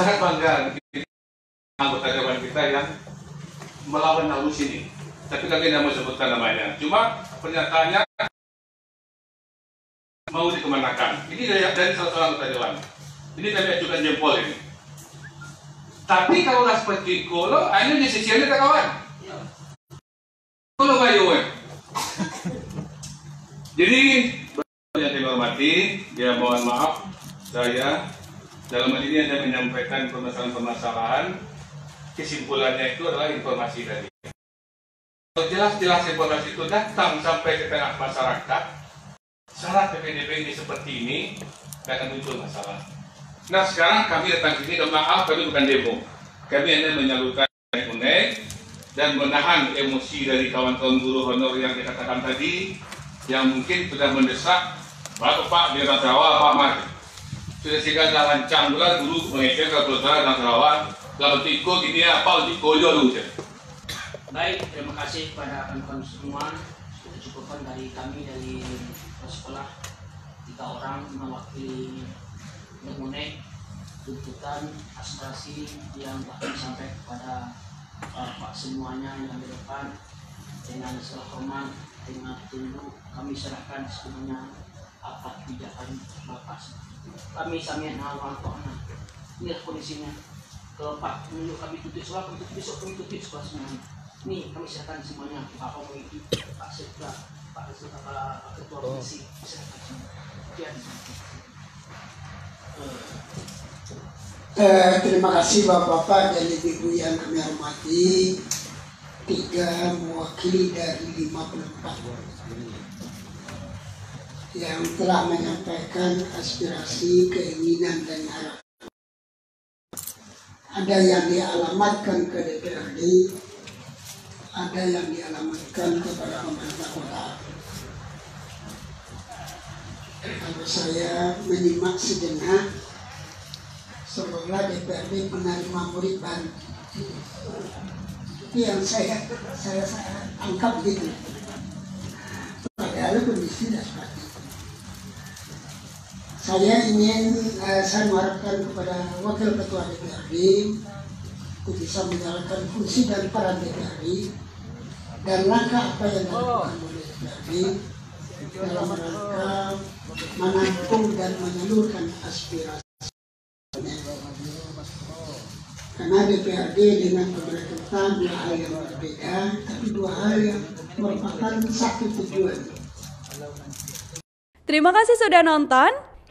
sangat bangga anggota dewan kita yang melawan halus ini. Tapi kami tidak mau sebutkan namanya. Cuma pernyataannya mau dikemanakan. Ini dari, dari salah satu anggota dewan. Ini kami ajukan jempol ini. Tapi kalau nggak seperti kolo, ini di sisi ini kawan. Kolo bayu Jadi yang saya hormati, ya mohon maaf saya dalam hal ini hanya menyampaikan permasalahan-permasalahan kesimpulannya itu adalah informasi tadi. Jelas-jelas informasi itu datang sampai ke tengah masyarakat, syarat PPDB ini seperti ini, akan muncul masalah. Nah sekarang kami datang sini, maaf kami bukan demo. Kami hanya menyalurkan unek dan menahan emosi dari kawan-kawan guru honor yang dikatakan tadi, yang mungkin sudah mendesak, Pak Pak di Nasrawa, Pak Mat. Sudah sehingga lancang pula guru mengecek kalau salah Nasrawa, kalau tiko gini apa, tiko dulu. Baik, terima kasih kepada kawan-kawan semua. Sudah cukupkan dari kami dari sekolah tiga orang mewakili mengenai tuntutan aspirasi yang kami sampai kepada uh, Pak semuanya yang di depan dengan segala dengan tunduk kami serahkan semuanya apa kebijakan Bapak kami sami nawal ini kondisinya. Pak menunjuk kami tutup sekolah kami tutup besok kami tutup sekolah semuanya. Nih kami silakan semuanya. Pak Komiti, Pak Sekda, Pak Ketua, Pak Ketua Komisi, silakan semua. Sekian. Eh, terima kasih Bapak-Bapak dan Ibu yang kami hormati. Tiga mewakili dari 54 yang telah menyampaikan aspirasi, keinginan dan harapan. Ada yang dialamatkan ke DPRD, ada yang dialamatkan kepada pemerintah kota. Kalau saya menyimak sejenak, seolah DPRD menerima murid baru. Itu yang saya saya, saya angkat gitu. Padahal kondisi tidak seperti. Saya ingin eh, saya mengharapkan kepada Wakil Ketua DPRD untuk bisa menjalankan fungsi dan peran DPRD dan langkah apa yang dilakukan oleh DPRD dalam rangka menampung dan menyalurkan aspirasi. Karena DPRD dengan pemerintahan dua hal yang berbeda, tapi dua hal yang merupakan satu tujuan. Terima kasih sudah nonton.